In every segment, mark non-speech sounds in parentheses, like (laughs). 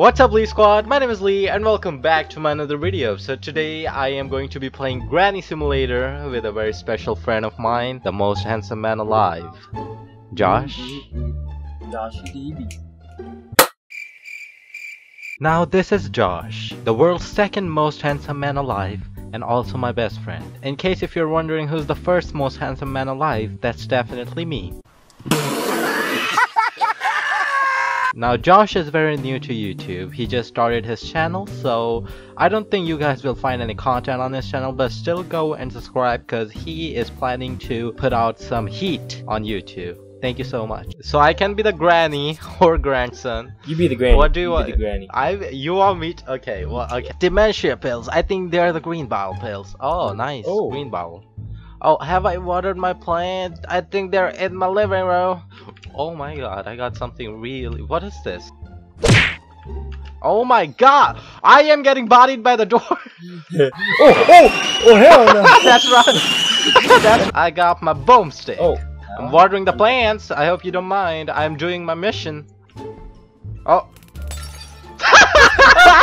What's up Lee Squad, my name is Lee and welcome back to my another video. So today I am going to be playing Granny Simulator with a very special friend of mine, the most handsome man alive. Josh? Josh DB. Now this is Josh, the world's second most handsome man alive and also my best friend. In case if you're wondering who's the first most handsome man alive, that's definitely me. Now Josh is very new to YouTube, he just started his channel so I don't think you guys will find any content on his channel but still go and subscribe because he is planning to put out some heat on YouTube. Thank you so much. So I can be the granny (laughs) or grandson. You be the granny. What do you, you want? Be the granny. I you want me? To, okay, well, okay. Dementia pills. I think they're the green bottle pills. Oh, oh, nice. Oh. Green bottle. Oh, have I watered my plant? I think they're in my living room. Oh my god, I got something really. What is this? Oh my god! I am getting bodied by the door. (laughs) oh, oh, oh, hell no. (laughs) That's right. That's. (laughs) I got my boomstick. Oh. I'm watering the plants. I hope you don't mind. I'm doing my mission. Oh.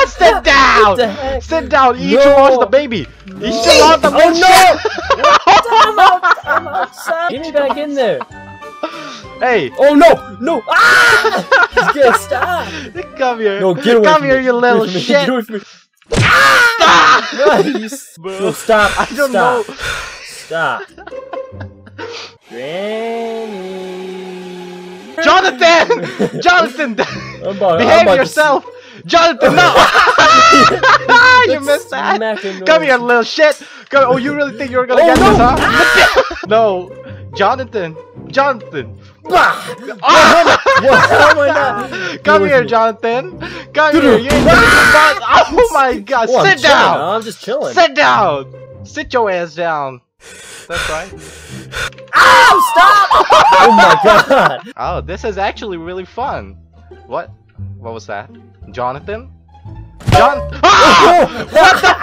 Sit What the down! Sit down! Each No. watch the baby! Each still on the Oh no! I'm out, I'm outside. Get me back in there. Hey! Oh no, no. Ah! Just stop. Come here! No, get away Come from here, me. you little Get away from me. shit! Get away from me. Stop! No, (laughs) Bro, no, stop. I don't stop. know. Stop. (laughs) Granny. Jonathan! (laughs) Jonathan! About, Behave yourself! Jonathan, no! you missed that! Come here, little shit! Come, oh, you really think you're gonna Oh, get no. this, huh? no, Jonathan, Jonathan. Bah! Ah! How am not? Come here, away from Jonathan. Come here. You ain't gonna Oh my God! Oh, I'm Sit chilling, down. huh? I'm just chilling. Sit down. Sit your ass down. That's right. Ow! Stop! (laughs) oh my god! Oh, this is actually really fun. What? What was that? Jonathan? John? (laughs) Ah! (laughs) what the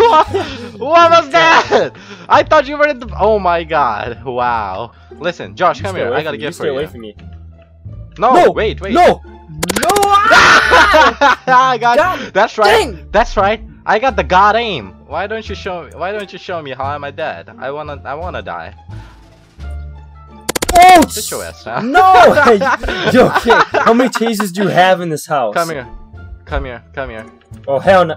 fuck? What, what was (laughs) that? I thought you were in the. Oh my god! Wow. Listen, Josh, You come here. I got a from me. You stay away from me. No, No! wait, wait. No! (laughs) No! I got. God that's right. dang! That's right. I got the god aim. Why don't you show? Me, why don't you show me how am I dead? I wanna. I wanna die. Oh! Sit your ass down. No! (laughs) Yo, okay. How many tasers do you have in this house? Come here. Come here. Come here. Oh hell no!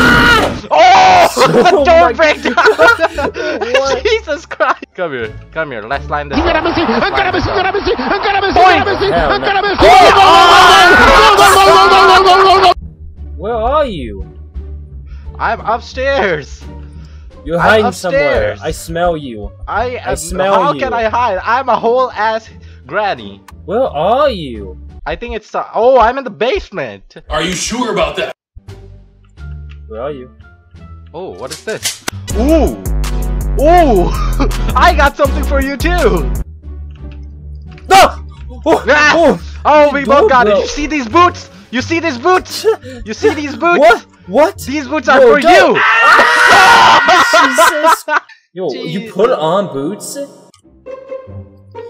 (laughs) Oh! Oh Door my break down! (laughs) (laughs) Jesus Christ! Come here. Come here. Let's line this up. Ancora Messi, Let's ancora line this Messi, up. ancora Messi, ancora Messi, Boing! ancora Messi, Hell no. ancora Messi. Oh! Where are you? I'm upstairs. You're I'm hiding somewhere. I smell you. I, am, smell How you. How can I hide? I'm a whole ass granny. Where are you? I think it's. Uh, oh, I'm in the basement. Are you sure about that? Where are you? Oh, what is this? Ooh! Ooh! (laughs) I got something for you too! No! Oh! Ah! oh. Oh, we both got it! You see these boots? You see these boots? You see these boots? What? What? These boots are (laughs) Yo, for don't- you! Jesus! Yo, you put on boots?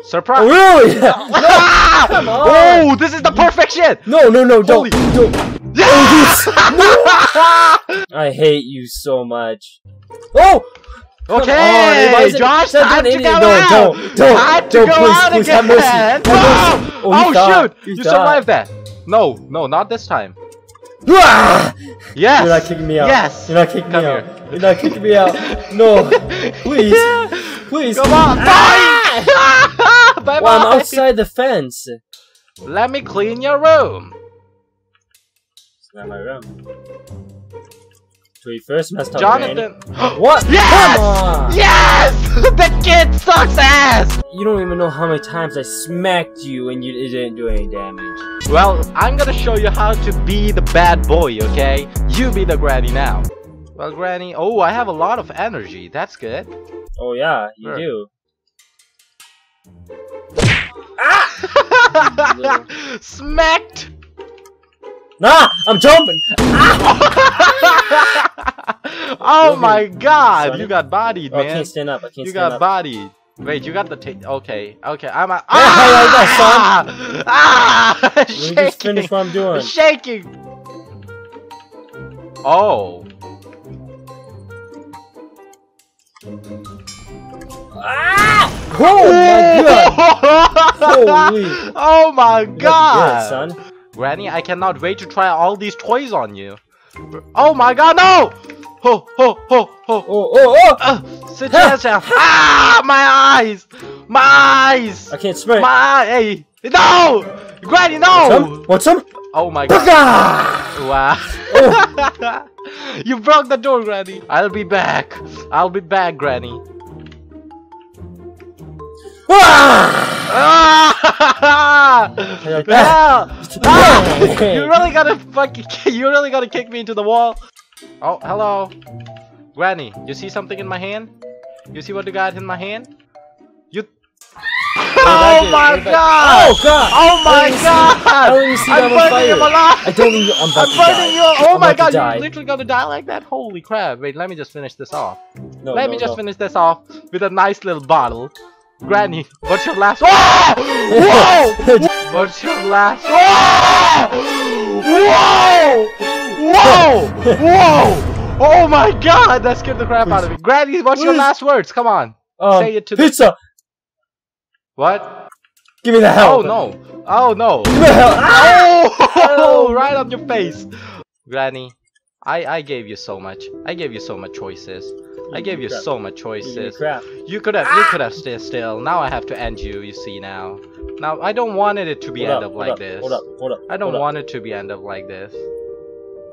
Surprise! Oh, really? (laughs) Ah! come on. Oh, this is the perfect shit! No, no, no, Holy- don't. Ah! (laughs) I hate you so much. Oh! On, okay, it- Josh, time to go. No, out! don't, don't, time to don't, go please, out please, again! have mercy, have mercy. Oh, Oh, shoot! You thought. survived that! No, no, not this time. Yes! You're not kicking me out. Yes! You're not kicking Come me here. out. You're not kicking me out. No. (laughs) Please. Please. Come on! Ah! Bye! (laughs) bye Well, bye! I'm outside the fence. Let me clean your room! Not my room. So you first messed up Jonathan! (gasps) What? Yes! Come on! Yes! (laughs) the kid sucks ass! You don't even know how many times I smacked you and you didn't do any damage. Well, I'm gonna show you how to be the bad boy, okay? You be the granny now. Well, granny, oh, I have a lot of energy. That's good. Oh yeah, you Sure. do. (laughs) Ah! Smacked! Nah! I'm jumping! (laughs) oh my god, you got bodied, Oh, I man. can't stand up. I can't You got up. bodied. Wait, you got the tape. Okay, okay, I'm a. Yeah, yeah, yeah, Ah! Ah! Let me just Shaking! finish what I'm doing. Shaking! Oh. Ah! Oh my god! (laughs) Holy! oh my god! good, son. Granny, I cannot wait to try all these toys on you. Oh my god, no! Ho, ho, ho, ho. Oh, oh, oh! Uh, sit down, down. Ah, my eyes! My eyes! I can't sprint. My hey! No! Granny, no! Want some? Oh my god. Wow. (laughs) you broke the door, Granny. I'll be back. I'll be back, Granny. Ah! Ah! (laughs) Ah! You really gotta fucking (laughs) you really gotta kick me into the wall. Oh, hello. Granny, you see something in my hand? You see what you got in my hand? You Oh my do? What did I- god! Oh god! Oh my I didn't see- god! I don't even see that I'm burning him alive! I don't even. I'm about I'm to burning die. you! Oh I'm my god, you're literally gonna die like that? Holy crap. Wait, let me just finish this off. No, let no, me just no. finish this off with a nice little bottle. Granny, what's your last Whoa! Whoa! What's your last Whoa! Whoa! Whoa! Whoa! Oh my god, that scared the crap out of me. Granny, what's your last words? Come on. Um, Say it to the- pizza. What? Give me the hell. Oh no. Oh no. Give me the hell. Ah! (laughs) Oh, right on your face. Granny, I I gave you so much. I gave you so much choices. I gave you Crap. so much choices. crap. You could have you could have stayed still. Now I have to end you, you see now. Now I don't want it to be Hold end up, hold like this. Hold up. Hold up. I don't hold up. want it to be end up like this.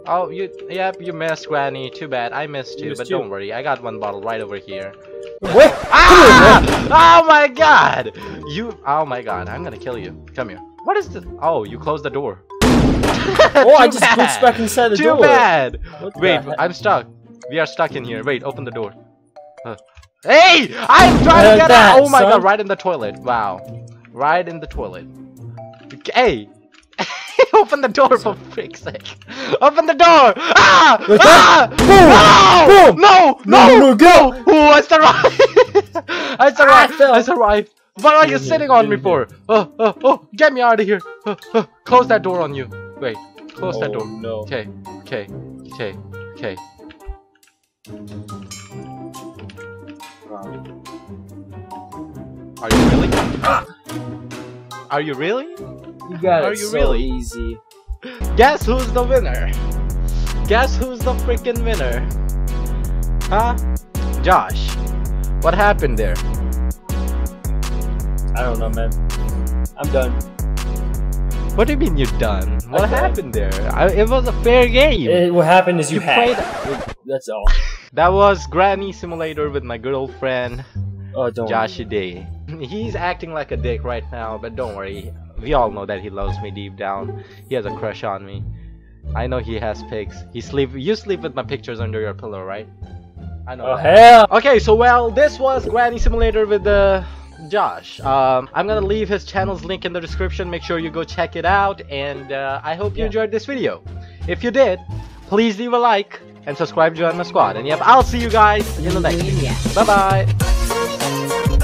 Oh, you yep, you missed Granny. Too bad. I missed You you, missed but you. don't worry. I got one bottle right over here. What? (laughs) Ah! Oh my god! You oh my god, I'm gonna kill you. Come here. What is this? Oh, you closed the door. Oh, I (laughs) Too just glitched back inside the Too door. bad. What the Wait. I'm stuck. We are stuck in here. Wait, open the door. Uh, Hey! I'm trying to get that, out! Oh my son. god, right in the toilet. Wow. Right in the toilet. Hey! (laughs) open the door for frick's sake. Open the door! Ah! Like ah! that? Boom! No! Boom! No! No, No! no, go! Oh, I survived! I survived! fell. I survived! What are you sitting on me for? Oh, oh, oh, get me out of here! Oh, oh, close that door on you. Wait, close that Oh, door. no. Okay, okay, okay, okay. Are you really? Are you really? You got Are it you so really? easy. Guess who's the winner? Guess who's the freaking winner? Huh? Josh. What happened there? I don't know, man. I'm done. What do you mean you're done? What happened there? I, it was a fair game. Eh, what happened is you, You had. played- That's all. (laughs) that was Granny Simulator with my good old friend Oh. Josh Day. (laughs) He's acting like a dick right now, but don't worry. We all know that he loves me deep down. He has a crush on me. I know he has pics. He sleep. You sleep with my pictures under your pillow, right? I know. Oh that. hell! Okay, so well, this was Granny Simulator with the Josh. Um, I'm gonna leave his channel's link in the description. Make sure you go check it out, and uh, I hope you Yeah. enjoyed this video. If you did, please leave a like and subscribe to join my squad. And yep, I'll see you guys in the next video. Bye bye.